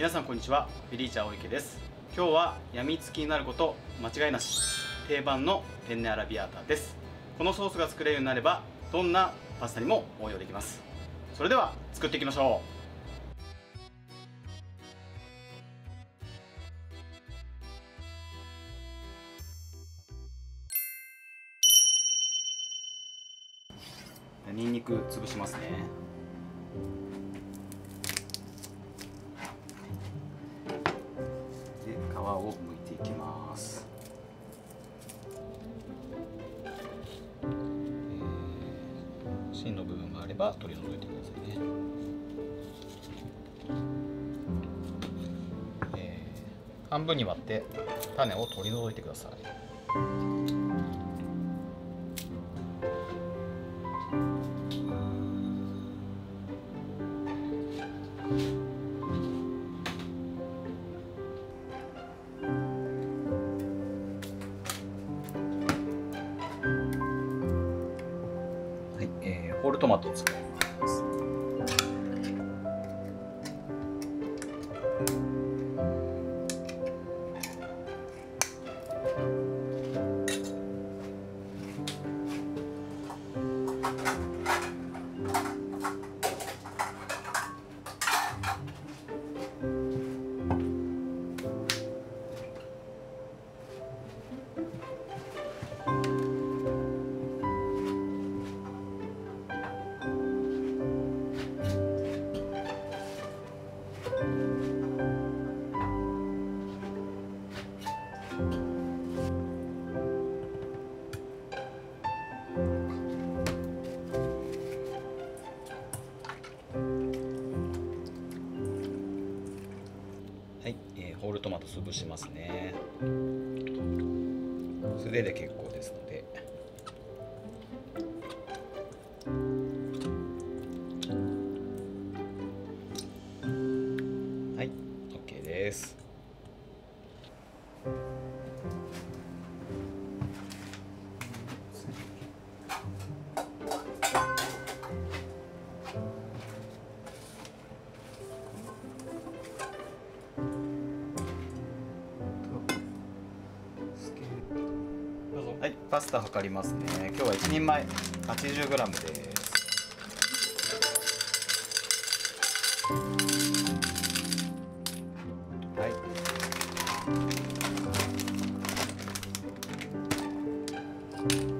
皆さんこんにちは。フィリーチャー大池です。今日はやみつきになること間違いなし。定番のペンネアラビアータです。このソースが作れるようになればどんなパスタにも応用できます。それでは作っていきましょう。にんにく潰しますね。ば取り除いてくださいね、えー半分に割って種を取り除いてください。はい、マトを使います。潰しますね。素手で結構ですパスタ測りますね。今日は1人前 80g です。はい。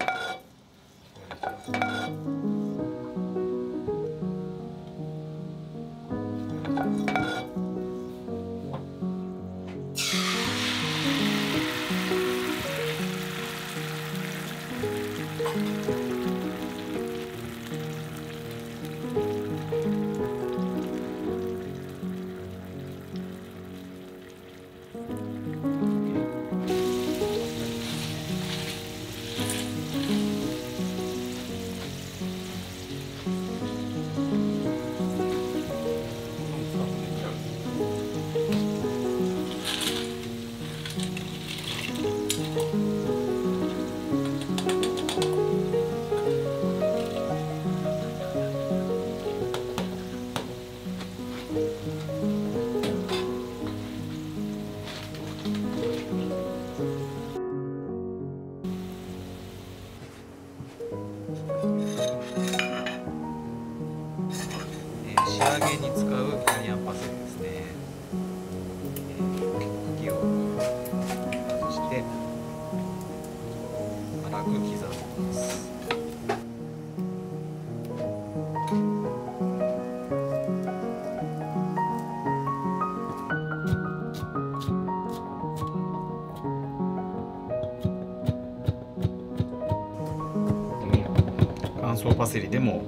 乾燥パセリでも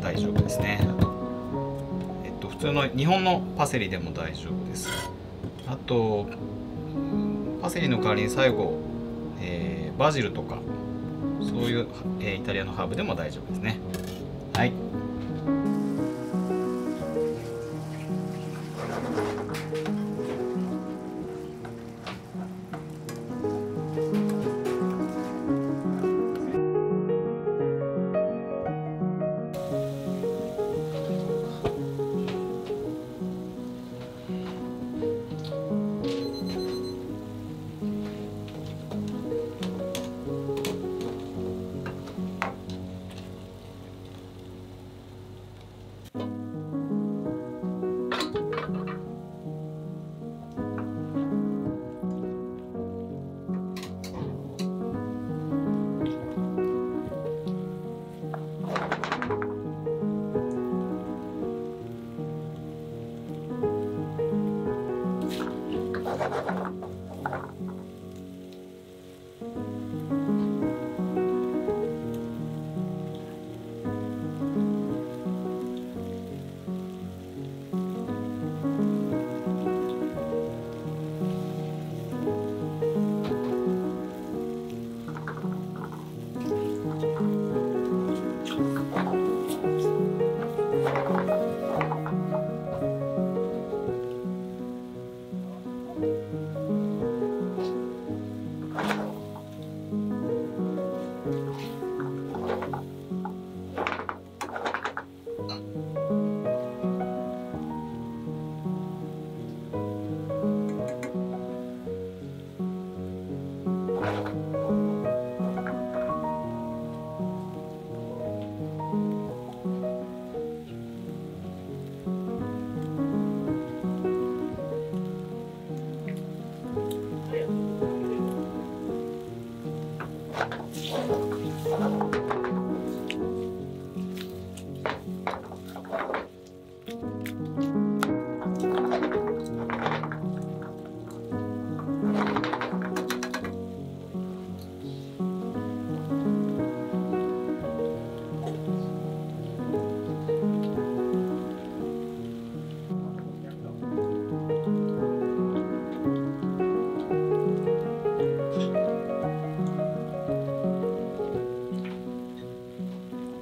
大丈夫ですね。えっと普通の日本のパセリでも大丈夫です。あとパセリの代わりに最後、えーバジルとかそういう、えーイタリアのハーブでも大丈夫ですね。はい。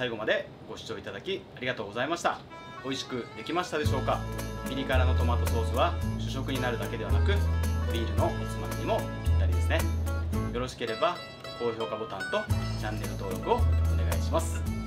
最後までご視聴いただきありがとうございました。美味しくできましたでしょうか？ピリ辛のトマトソースは主食になるだけではなくビールのおつまみにもぴったりですね。よろしければ高評価ボタンとチャンネル登録をお願いします。